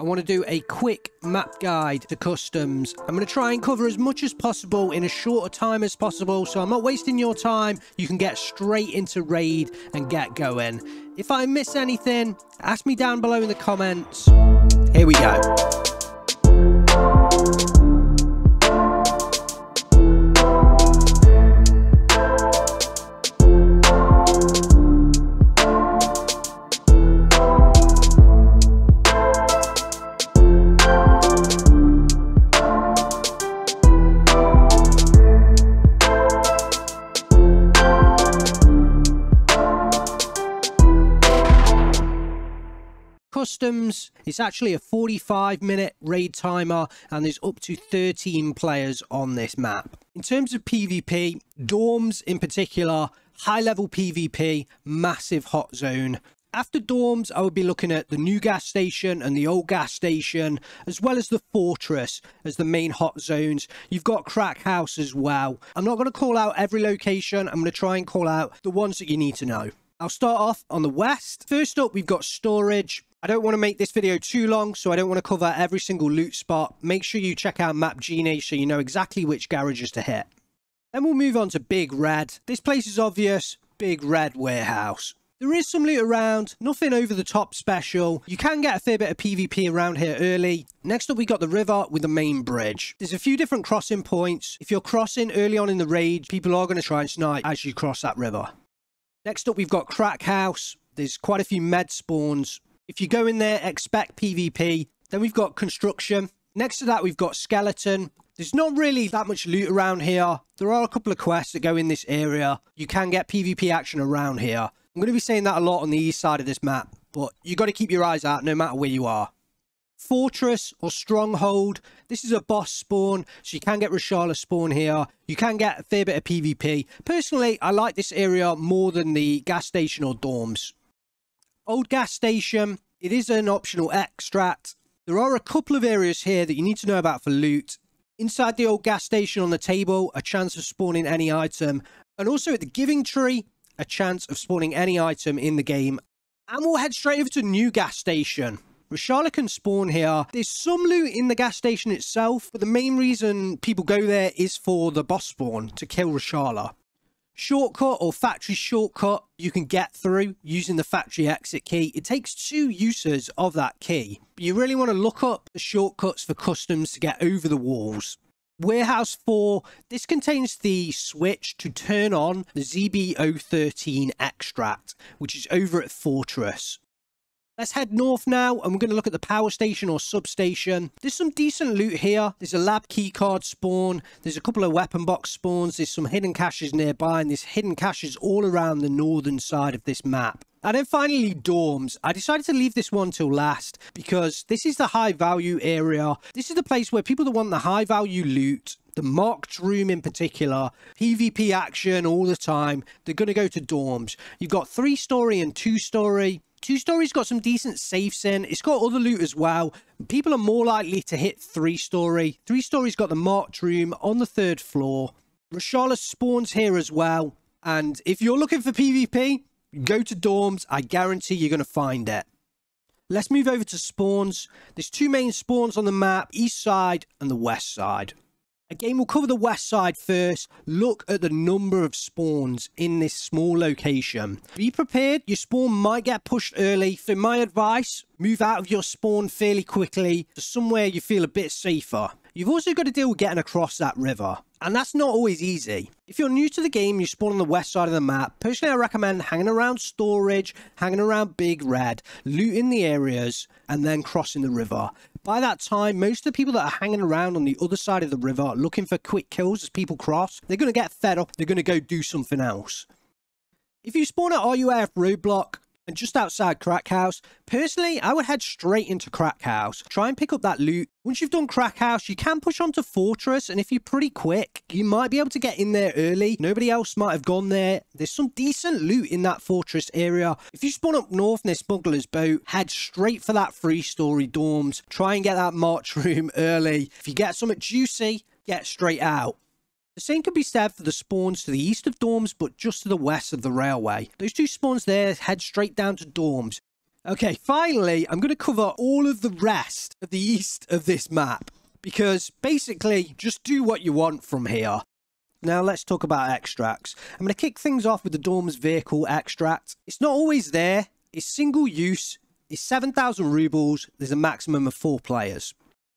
I want to do a quick map guide to customs. I'm going to try and cover as much as possible in as short a time as possible, so I'm not wasting your time. You can get straight into raid and get going. If I miss anything, ask me down below in the comments. Here we go. Customs. It's actually a 45 minute raid timer and there's up to 13 players on this map. In terms of PvP, dorms in particular, high level PvP, massive hot zone. After dorms, I would be looking at the new gas station and the old gas station, as well as the fortress as the main hot zones. You've got Crack House as well. I'm not going to call out every location. I'm going to try and call out the ones that you need to know. I'll start off on the west. First up, we've got storage. I don't want to make this video too long, so I don't want to cover every single loot spot. Make sure you check out Map Genie so you know exactly which garages to hit. Then we'll move on to Big Red. This place is obvious, Big Red Warehouse. There is some loot around, nothing over the top special. You can get a fair bit of PvP around here early. Next up we got the river with the main bridge. There's a few different crossing points. If you're crossing early on in the raid, people are going to try and snipe as you cross that river. Next up we've got Crack House. There's quite a few med spawns. If you go in there, expect PvP. Then we've got construction. Next to that, we've got skeleton. There's not really that much loot around here. There are a couple of quests that go in this area. You can get PvP action around here. I'm going to be saying that a lot on the east side of this map, but you've got to keep your eyes out no matter where you are. Fortress or Stronghold. This is a boss spawn, so you can get Reshala spawn here. You can get a fair bit of PvP. Personally, I like this area more than the gas station or dorms. Old gas station, it is an optional extract. There are a couple of areas here that you need to know about for loot. Inside the old gas station on the table, a chance of spawning any item. And also at the giving tree, a chance of spawning any item in the game. And we'll head straight over to new gas station. Reshala can spawn here. There's some loot in the gas station itself, but the main reason people go there is for the boss spawn, to kill Reshala shortcut or factory shortcut you can get through using the factory exit key. It takes two uses of that key. You really want to look up the shortcuts for customs to get over the walls. Warehouse 4, this contains the switch to turn on the ZB013 extract, which is over at Fortress. Let's head north now and we're going to look at the power station or substation. There's some decent loot here. There's a lab keycard spawn. There's a couple of weapon box spawns. There's some hidden caches nearby and there's hidden caches all around the northern side of this map. And then finally, dorms. I decided to leave this one till last because this is the high value area. This is the place where people that want the high value loot, the marked room in particular, PvP action all the time, they're going to go to dorms. You've got three story and two story. Two Story's got some decent safes in. It's got other loot as well. People are more likely to hit Three Story. Three Story's got the marked room on the third floor. Reshala spawns here as well. And if you're looking for PvP, go to dorms. I guarantee you're going to find it. Let's move over to spawns. There's two main spawns on the map, east side and the west side. Again, we'll cover the west side first. Look at the number of spawns in this small location. Be prepared, your spawn might get pushed early. So my advice, move out of your spawn fairly quickly to somewhere you feel a bit safer. You've also got to deal with getting across that river. And that's not always easy. If you're new to the game, you spawn on the west side of the map. Personally, I recommend hanging around storage, hanging around Big Red, looting the areas, and then crossing the river. By that time, most of the people that are hanging around on the other side of the river looking for quick kills as people cross, they're going to get fed up, they're going to go do something else. If you spawn at RUAF roadblock, and just outside Crack House. Personally, I would head straight into Crack House. Try and pick up that loot. Once you've done Crack House, you can push on to Fortress, and if you're pretty quick, you might be able to get in there early. Nobody else might have gone there. There's some decent loot in that Fortress area. If you spawn up north near Smuggler's Boat, head straight for that three-story dorms. Try and get that March room early. If you get something juicy, get straight out. The same can be said for the spawns to the east of Dorms, but just to the west of the railway. Those two spawns there head straight down to Dorms. Okay, finally, I'm going to cover all of the rest of the east of this map because basically, just do what you want from here. Now let's talk about extracts. I'm going to kick things off with the Dorm's vehicle extract. It's not always there. It's single use. It's 7,000 rubles. There's a maximum of four players.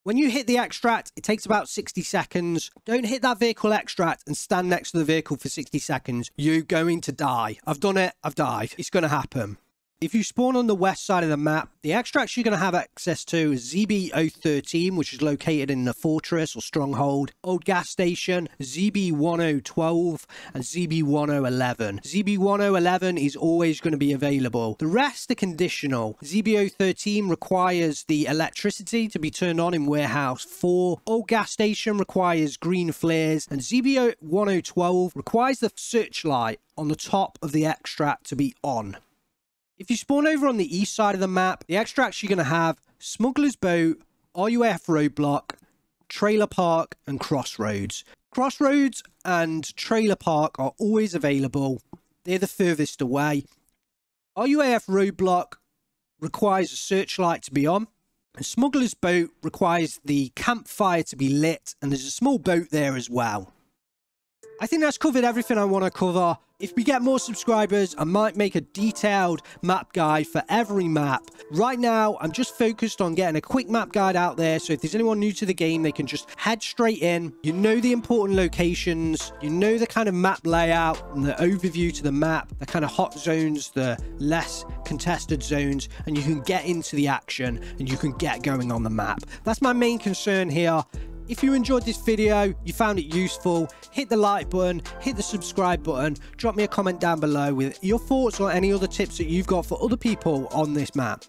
When you hit the extract, it takes about 60 seconds. Don't hit that vehicle extract and stand next to the vehicle for 60 seconds. You're going to die. I've done it. I've died. It's going to happen. If you spawn on the west side of the map, the extracts you're going to have access to is ZB013, which is located in the fortress or stronghold, old gas station, ZB1012, and ZB1011. ZB1011 is always going to be available. The rest are conditional. ZB013 requires the electricity to be turned on in warehouse 4. Old gas station requires green flares, and ZB1012 requires the searchlight on the top of the extract to be on. If you spawn over on the east side of the map, the extracts you're going to have Smuggler's Boat, RUAF Roadblock, Trailer Park, and Crossroads. Crossroads and Trailer Park are always available. They're the furthest away. RUAF Roadblock requires a searchlight to be on. And Smuggler's Boat requires the campfire to be lit, and there's a small boat there as well. I think that's covered everything I want to cover. If we get more subscribers, I might make a detailed map guide for every map. Right now, I'm just focused on getting a quick map guide out there, so if there's anyone new to the game, they can just head straight in. You know the important locations, you know the kind of map layout and the overview to the map, the kind of hot zones, the less contested zones, and you can get into the action and you can get going on the map. That's my main concern here. If you enjoyed this video, you found it useful, hit the like button, hit the subscribe button, drop me a comment down below with your thoughts or any other tips that you've got for other people on this map.